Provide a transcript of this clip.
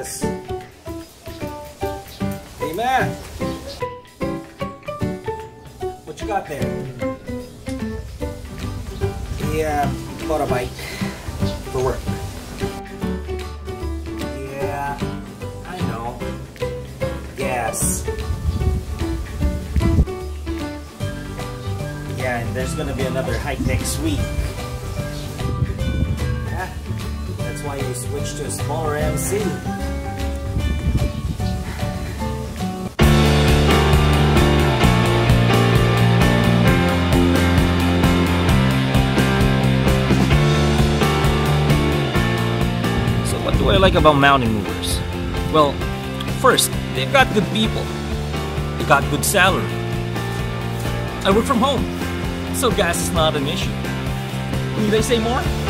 Hey Amen. What you got there? Yeah, uh, bought a bike for work. Yeah, I know. Yes. Yeah, and there's gonna be another hike next week. Why we switched to a smaller MC. So what do I like about mountain movers? Well, first, they've got good people. They got good salary. I work from home, so gas is not an issue. Need I say more?